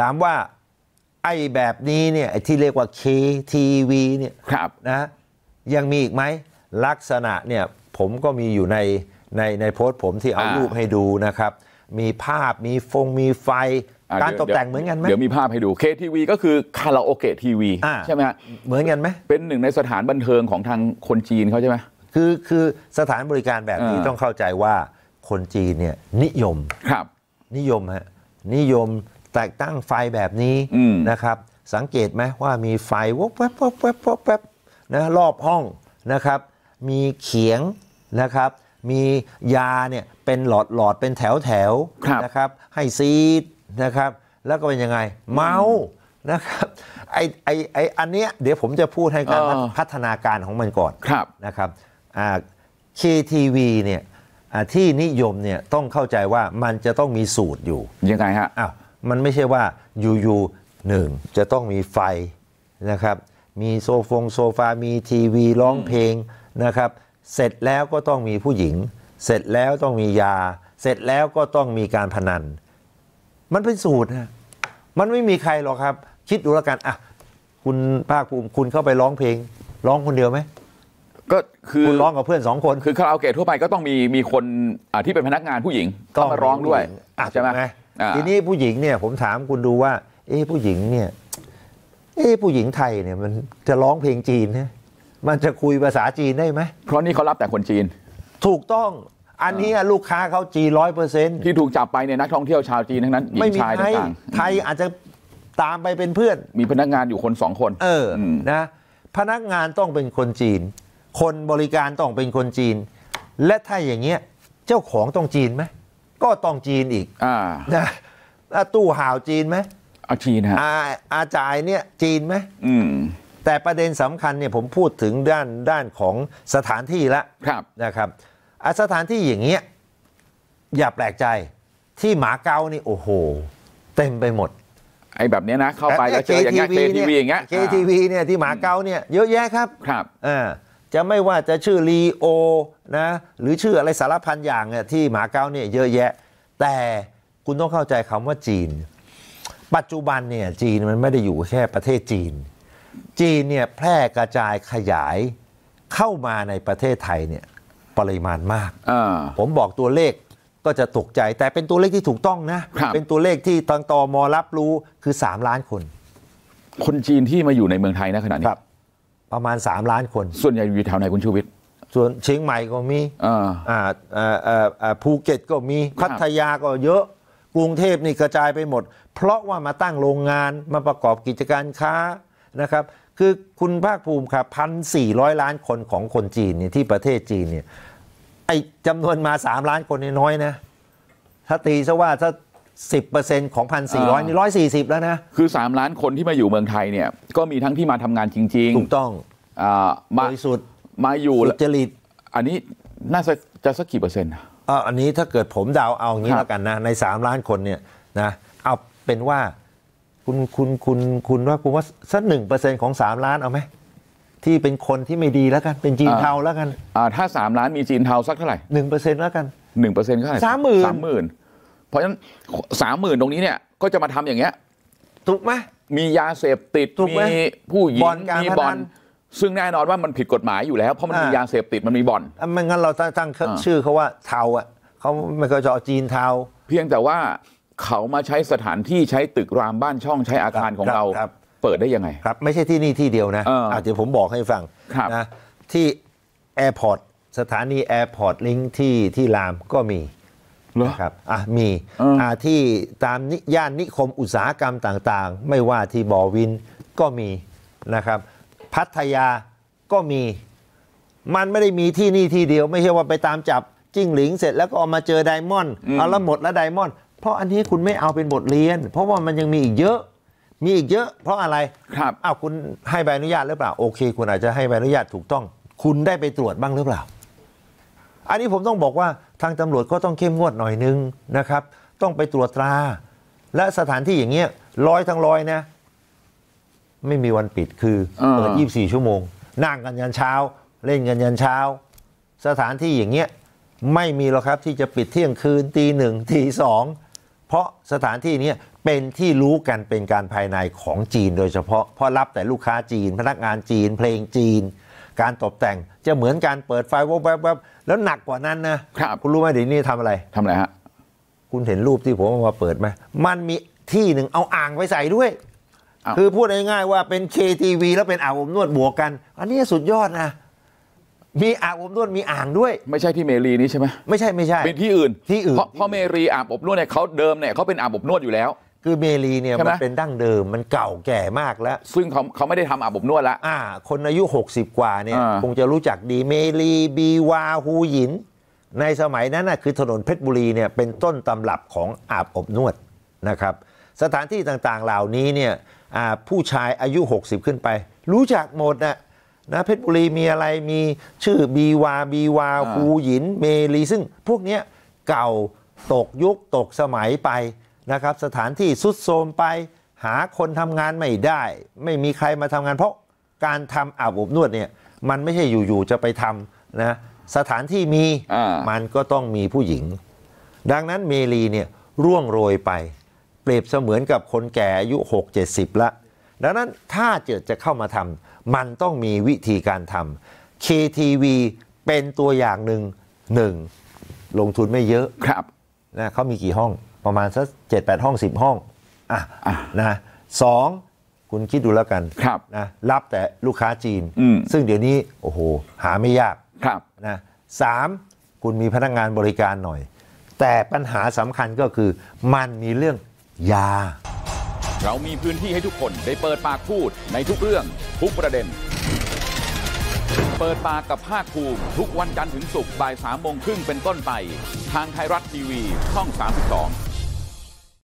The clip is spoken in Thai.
ถามว่าไอ้แบบนี้เนี่ยไอ้ที่เรียกว่า KTV เนี่ยครับนะยังมีอีกไหมลักษณะเนี่ยผมก็มีอยู่ในในในโพสต์ผมที่เอาอ่ารูปให้ดูนะครับ มีภาพมีฟงมีไฟอะการตดี๋ยวกแต่งเหมือนกันไหมเดี๋ยวมีภาพให้ดู KTV ก็คือคาราโอเกะทีวีอ่าใช่ไหมฮะเหมือนกันไหมเป็นหนึ่งในสถานบันเทิงของทางคนจีนเขาใช่ไหมคือคือสถานบริการแบบนี้อ่าต้องเข้าใจว่าคนจีนเนี่ยนิยมครับ นิยมฮะนิยม แต่งตั้งไฟแบบนี้อืมนะครับ สังเกตไหมว่ามีไฟวบแวบวบแวบวบแวบนะรอบห้องนะครับ มีเขียงนะครับ มียาเนี่ยเป็นหลอดหลอดเป็นแถวแถวๆครับนะครับ ให้ซีดนะครับ แล้วก็เป็นยังไง เมานะครับไอไอไออันเนี้ยเดี๋ยวผมจะพูดให้การเออพัฒนาการของมันก่อนครับนะครับอ่า KTV เนี่ยอ่าที่นิยมเนี่ยต้องเข้าใจว่ามันจะต้องมีสูตรอยู่ยังไงฮะอ้าว มันไม่ใช่ว่าอยู่ๆหนึ่งจะต้องมีไฟนะครับ มีโซฟงโซฟา มีทีวีร้องเพลงนะครับ เสร็จแล้วก็ต้องมีผู้หญิง เสร็จแล้วต้องมียา เสร็จแล้วก็ต้องมีการพนัน มันเป็นสูตรนะมันไม่มีใครหรอกครับ คิดดูแล้วกันอะคุณภาคภูมิคุณเข้าไปร้องเพลง ร้องคนเดียวไหมก็คือคุณร้องกับเพื่อนสองคนคือคาราโอเกะทั่วไปก็ต้องมีมีคนอ่าที่เป็นพนักงานผู้หญิงเข้ามาร้องด้วยอะใช่ไหมถูกอ่า ทีนี้ผู้หญิงเนี่ยผมถามคุณดูว่า เอ้ผู้หญิงเนี่ย เอ้ผู้หญิงไทยเนี่ย มันจะร้องเพลงจีนเนี่ยมันจะคุยภาษาจีนได้ไหมเพราะนี่เขารับแต่คนจีน ถูกต้องอันนี้ลูกค้าเขาจีนร้อยเปอร์เซ็นต์ที่ถูกจับไปเนี่ยนักท่องเที่ยวชาวจีนทั้งนั้นหญิไม่งมีชายไทยต่างไทยอาจจะตามไปเป็นเพื่อนๆมีพนักงานอยู่คนสองคน เอออมนะพนักงานต้องเป็นคนจีน คนบริการต้องเป็นคนจีน และถ้าอย่างเงี้ยเจ้าของต้องจีนไหม ก็ต้องจีนอีกอ่านะแล้วตู้ห่าวจีนไหมอาจีนฮะอาอาจ่ายเนี่ยจีนไหมอืมแต่ประเด็นสำคัญเนี่ยผมพูดถึงด้านด้านของสถานที่ละครับนะครับอะสถานที่อย่างเงี้ยอย่าแปลกใจที่หมาเกานี่โอ้โห เต็มไปหมดไอ้แบบเนี้ยนะเข้าไปแล้วเจออย่างเงี้ย KTV อย่างเงี้ย KTV เนี่ยที่หมาเกาเนี่ยเยอะแยะครับครับอ่า จะไม่ว่าจะชื่อลีโอนะหรือชื่ออะไรสารพันอย่างเนี่ยที่หมาเกาเนี่ยเยอะแยะ แต่คุณต้องเข้าใจคำว่าจีน ปัจจุบันเนี่ยจีนมันไม่ได้อยู่แค่ประเทศจีน จีนเนี่ยแพร่กระจายขยายเข้ามาในประเทศไทยเนี่ยปริมาณมากอ่าผมบอกตัวเลขก็จะตกใจแต่เป็นตัวเลขที่ถูกต้องนะครับเป็นตัวเลขที่ทางตมรับรู้คือ 3 ล้านคน คนจีนที่มาอยู่ในเมืองไทยนะขณะนี้ ประมาณ 3 ล้านคน ส่วนใหญ่อยู่แถวไหนคุณชูวิทย์ส่วนเชียงใหม่ก็มีอ่าอ่าอ่าอ่าอ่าภูเก็ตก็มีครับพัทยาก็เยอะกรุงเทพนี่กระจายไปหมด เพราะว่ามาตั้งโรงงานมาประกอบกิจการค้านะครับ คือคุณภาคภูมิครับพันสี่ร้อยล้านคนของคนจีนเนี่ยที่ประเทศจีนเนี่ยไอจำนวนมาสามล้านคนเนี่ยน้อยนะ ถ้าตีซะว่าถ้า สิบเปอร์เซ็นของพันสี่ร้อยนี่ร้อยสี่สิบแล้วนะ คือ 3 ล้านคนที่มาอยู่เมืองไทยเนี่ย ก็มีทั้งที่มาทำงานจริงถูกต้องๆอ่าบมาริสุทธิ์มาอยู่สุแล้วจริต อันนี้น่าจะจะสักกี่เปอร์เซ็นต์อะอ่าอันนี้ถ้าเกิดผมเดาเอาอย่างนี้ครับแล้วกันนะ ใน 3 ล้านคนเนี่ยนะเอาเป็นว่าคุณคุณคุณคุณว่าคุณว่าสักหนึ่งเปอร์เซ็นของ 3 ล้านเอาไหมที่เป็นคนที่ไม่ดีแล้วกันเป็นจีนเทาแล้วกันอ่าถ้า 3 ล้านมีจีนเทาสักเท่าไหร่หนึ่งเปอร์เซ็นแล้วกันหนึ่งเปอร์เซ็นต์เท่าไหร่สามหมื่นสามหมื่น เพราะฉะนั้นสามหมื่นตรงนี้เนี่ยก็จะมาทำอย่างเงี้ยถูกไหมมียาเสพติดถูกไหมมีผู้หญิงบ่อนการมีพนันบ่อนซึ่งแน่นอนว่ามันผิดกฎหมายอยู่แล้วเพราะมันมีอ่ายยาเสพติดมันมีบ่อนอะไม่งั้นเราตั้งตั้งอ่าชื่อเขาว่าเทาอะเขาไม่เคยจะเอาจีนเทาเพียงแต่ว่าเขามาใช้สถานที่ใช้ตึกรามบ้านช่องใช้อาคารของครับเราครับเปิดได้ยังไงครับ ไม่ใช่ที่นี่ที่เดียวนะเอออะเดี๋ยวผมบอกให้ฟังครับนะที่แอร์พอร์ตสถานีแอร์พอร์ตลิงก์ที่ที่รามก็มีเหรอ นะครับอะมีเอออะที่ตามนิย่านนิคมอุตสาหกรรมต่างๆ ไม่ว่าที่บ่อวินก็มีนะครับพัทยาก็มี มันไม่ได้มีที่นี่ที่เดียว ไม่ใช่ว่าไปตามจับจิ้งหลิงเสร็จแล้วก็เอามาเจอไดมอนด์อืมเอาแล้วหมดแล้วไดมอนด์เพราะอันนี้คุณไม่เอาเป็นบทเรียน เพราะว่ามันยังมีอีกเยอะ มีอีกเยอะ เพราะอะไรครับอ้าวคุณให้ใบอนุญาตหรือเปล่าโอเค คุณอาจจะให้ใบอนุญาตถูกต้อง คุณได้ไปตรวจบ้างหรือเปล่า อันนี้ผมต้องบอกว่า ทางตำรวจก็ต้องเข้มงวดหน่อยนึงนะครับ ต้องไปตรวจตรา และสถานที่อย่างเงี้ยร้อยทั้งร้อยนะไม่มีวันปิดคืออ่าเปิด 24 ชั่วโมง นั่งกันยันเช้า เล่นกันยันเช้า สถานที่อย่างเงี้ยไม่มีหรอกครับที่จะปิดเที่ยงคืนตีหนึ่งตีสองเพราะสถานที่เนี้ยเป็นที่รู้กันเป็นการภายในของจีนโดยเฉพาะเพราะรับแต่ลูกค้าจีน พนักงานจีน เพลงจีน การตกแต่งจะเหมือนการเปิดไฟวบแวบแวบแล้วหนักกว่านั้นนะครับคุณรู้ไหมเดี๋ยวนี้ทำอะไรทำอะไรฮะคุณเห็นรูปที่ผมเอามาเปิดไหมมันมีที่หนึ่งเอาอ่างไปใส่ด้วยอ้าวคือพูดง่ายๆว่าเป็น KTV แล้วเป็นอาบอบนวดบวกกัน อันนี้สุดยอดนะมีอาบอบนวดมีอ่างด้วย ไม่ใช่ที่เมรีนี่ใช่ไหมไม่ใช่ไม่ใช่เป็นที่อื่นที่อื่นเพราะเพราะเมรีอาบอบนวดเนี่ยเขาเดิมเนี่ยเขาเป็นอาบอบนวดอยู่แล้ว คือเมลีเนี่ยใช่ไหม มันเป็นดั้งเดิมมันเก่าแก่มากแล้ว ซึ่งเขาเขาไม่ได้ทำอาบอบนวดละ อ่า คนอายุ 60 กว่าเนี่ยอ่า คงจะรู้จักดีเมลีบีวาฮูหยิน ในสมัยนั้นนะคือถนนเพชรบุรีเนี่ยเป็นต้นตำรับของอาบอบนวดนะครับ สถานที่ต่างๆเหล่านี้เนี่ยอ่าผู้ชายอายุ 60 ขึ้นไป รู้จักหมดนะนะเพชรบุรีมีอะไรมีชื่อบีวาบีวาอ่าฮูหยิน เมลีซึ่งพวกเนี้ยเก่าตกยุคตกสมัยไป นะครับสถานที่สุดโทรมไปหาคนทำงานไม่ได้ ไม่มีใครมาทำงาน เพราะการทำอาบอบนวดเนี่ยมันไม่ใช่อยู่ๆจะไปทำนะสถานที่มีอ่ามันก็ต้องมีผู้หญิง ดังนั้นเมลีเนี่ยร่วงโรยไป เปรียบเสมือนกับคนแก่อายุ 6 70 ละ ดังนั้นถ้าเกิดจะเข้ามาทำมันต้องมีวิธีการทำ KTV เป็นตัวอย่างหนึ่งหนึ่งลงทุนไม่เยอะครับนะเขามีกี่ห้อง ประมาณสักเจ็ดแปดห้องสิบห้องอะอะนะสองคุณคิดดูแล้วกันครับนะรับแต่ลูกค้าจีนอืมซึ่งเดี๋ยวนี้โอ้โหหาไม่ยากครับนะสามคุณมีพนักงานบริการหน่อย แต่ปัญหาสำคัญก็คือมันมีเรื่องยา เรามีพื้นที่ให้ทุกคนได้เปิดปากพูดในทุกเรื่องทุกประเด็น เปิดปากกับภาคภูมิ ทุกวันจันทร์ถึงศุกร์บ่ายสามโมงครึ่งเป็นต้นไป ทางไทยรัฐทีวีช่อง 32